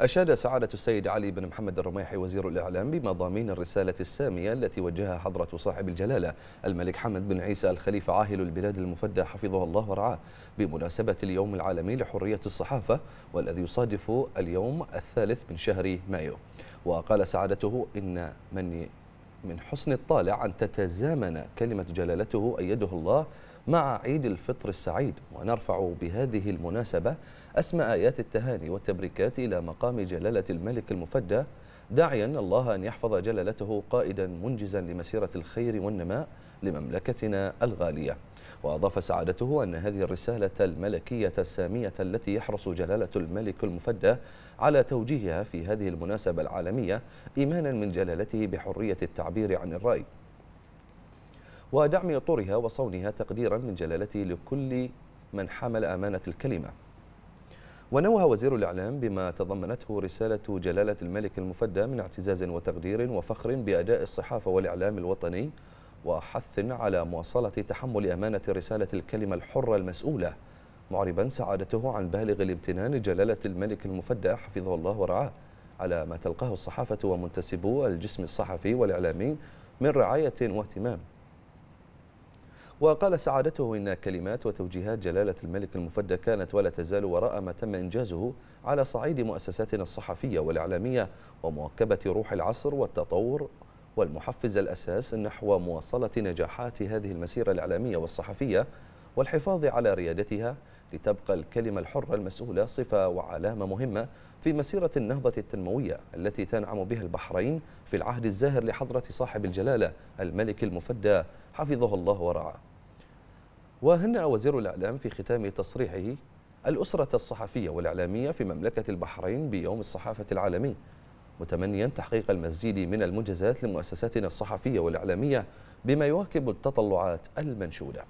أشاد سعادة السيد علي بن محمد الرميحي وزير الإعلام بمضامين الرسالة السامية التي وجهها حضرة صاحب الجلالة الملك حمد بن عيسى الخليفة عاهل البلاد المفدى حفظه الله ورعاه. بمناسبة اليوم العالمي لحرية الصحافة والذي يصادف اليوم الثالث من شهر مايو. وقال سعادته إن من من حسن الطالع أن تتزامن كلمة جلالته أيده الله مع عيد الفطر السعيد ونرفع بهذه المناسبة أسمى آيات التهاني والتبريكات إلى مقام جلالة الملك المفدى داعيا الله أن يحفظ جلالته قائدا منجزا لمسيرة الخير والنماء لمملكتنا الغالية. وأضاف سعادته أن هذه الرسالة الملكية السامية التي يحرص جلالة الملك المفدى على توجيهها في هذه المناسبة العالمية إيمانا من جلالته بحرية التعبير عن الرأي. ودعم اطرها وصونها تقديرا من جلالته لكل من حمل أمانة الكلمة. ونوه وزير الإعلام بما تضمنته رسالة جلالة الملك المفدى من اعتزاز وتقدير وفخر بأداء الصحافة والإعلام الوطني وحث على مواصلة تحمل أمانة رسالة الكلمة الحرة المسؤولة. معربا سعادته عن بالغ الامتنان جلالة الملك المفدى حفظه الله ورعاه على ما تلقاه الصحافة ومنتسبو الجسم الصحفي والإعلامي من رعاية واهتمام. وقال سعادته إن كلمات وتوجيهات جلالة الملك المفدى كانت ولا تزال وراء ما تم إنجازه على صعيد مؤسساتنا الصحفية والإعلامية ومواكبة روح العصر والتطور والمحفز الأساس نحو مواصلة نجاحات هذه المسيرة الإعلامية والصحفية والحفاظ على ريادتها لتبقى الكلمة الحرة المسؤولة صفة وعلامة مهمة في مسيرة النهضة التنموية التي تنعم بها البحرين في العهد الزاهر لحضرة صاحب الجلالة الملك المفدى حفظه الله ورعاه. وهنأ وزير الإعلام في ختام تصريحه الأسرة الصحفية والإعلامية في مملكة البحرين بيوم الصحافة العالمي متمنيا تحقيق المزيد من المنجزات لمؤسساتنا الصحفية والإعلامية بما يواكب التطلعات المنشودة.